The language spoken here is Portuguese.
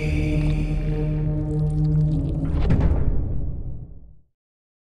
Amém.